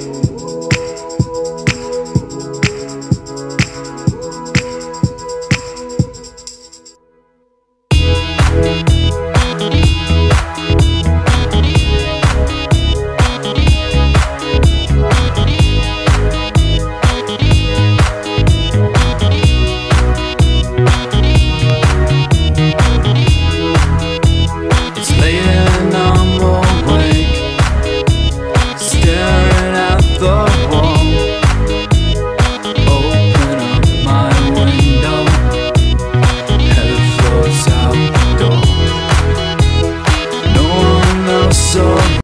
you.